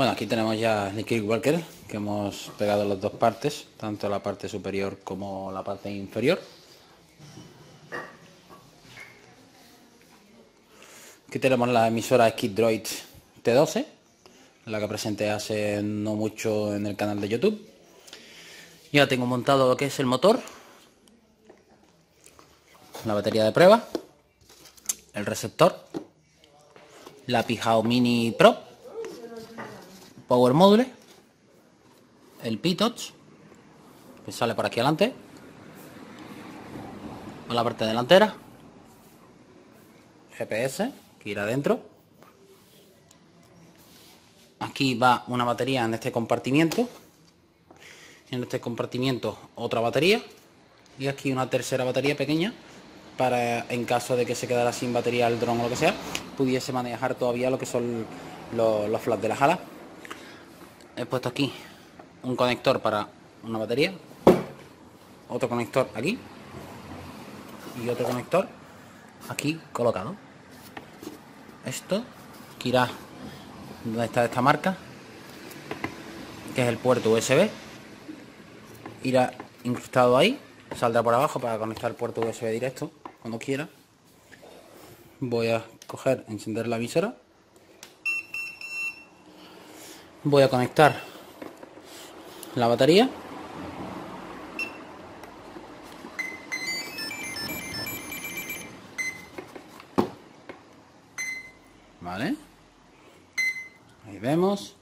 Bueno, aquí tenemos ya Liquid Walker, que hemos pegado las dos partes, tanto la parte superior como la parte inferior. Aquí tenemos la emisora Skid Droid T12, la que presenté hace no mucho en el canal de YouTube. Ya tengo montado lo que es el motor, la batería de prueba, el receptor, la Pijao Mini Pro Power Module, el Pitots, que sale por aquí adelante, con la parte delantera, GPS, que irá adentro. Aquí va una batería en este compartimiento, en este compartimiento otra batería, y aquí una tercera batería pequeña, para en caso de que se quedara sin batería el dron o lo que sea, pudiese manejar todavía lo que son los, los flaps de las alas he puesto aquí un conector para una batería otro conector aquí y otro conector aquí colocado. Esto que irá donde está esta marca que es el puerto USB irá incrustado ahí saldrá por abajo para conectar el puerto USB directo cuando quiera. Voy a coger encender la visera voy a conectar la batería. Vale. Ahí vemos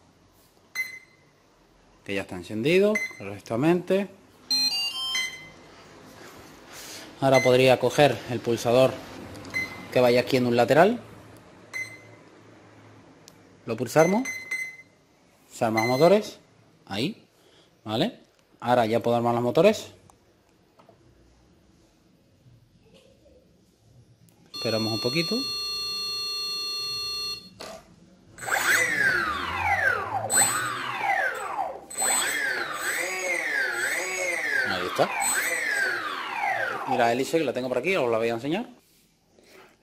que ya está encendido correctamente. Ahora podría coger el pulsador que vaya aquí en un lateral. Lo pulsamos se los motores ahí vale ahora ya puedo armar los motores. Esperamos un poquito. Ahí está. Y la hélice que la tengo por aquí os la voy a enseñar.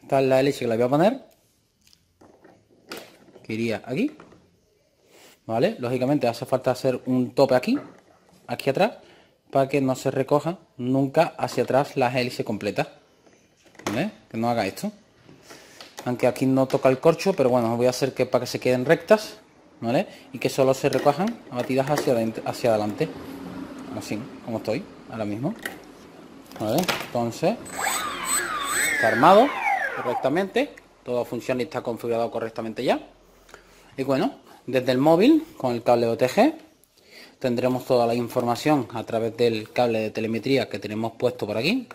Esta es la hélice que la voy a poner. Que iría aquí ¿vale? Lógicamente hace falta hacer un tope aquí, aquí atrás, para que no se recoja nunca hacia atrás la hélice completa, ¿vale? Que no haga esto. Aunque aquí no toca el corcho, pero bueno, voy a hacer que para que se queden rectas, ¿vale? Y que solo se recojan abatidas hacia, hacia adelante, así como estoy ahora mismo, ¿vale? Entonces, está armado correctamente, todo funciona y está configurado correctamente ya. Y bueno, desde el móvil con el cable OTG tendremos toda la información a través del cable de telemetría que tenemos puesto por aquí.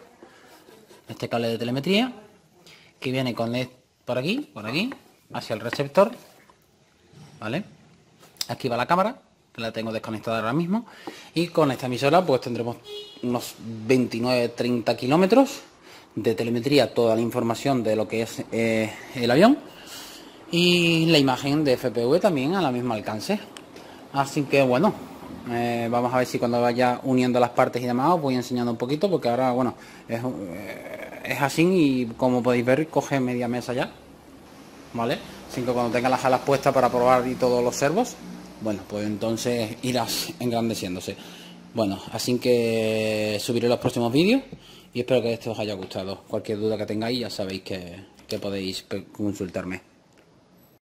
Este cable de telemetría que viene con por aquí, por aquí, hacia el receptor. ¿Vale? Aquí va la cámara, que la tengo desconectada ahora mismo. Y con esta emisora pues tendremos unos 29-30 kilómetros de telemetría, toda la información de lo que es eh, el avión y la imagen de FPV también a la misma alcance. Así que bueno, eh, vamos a ver si cuando vaya uniendo las partes y demás os voy enseñando un poquito porque ahora bueno, es, eh, es así y como podéis ver coge media mesa ya. ¿Vale? Así que cuando tenga las alas puestas para probar y todos los servos, bueno, pues entonces irás engrandeciéndose. Bueno, así que subiré los próximos vídeos y espero que esto os haya gustado. Cualquier duda que tengáis ya sabéis que, que podéis consultarme.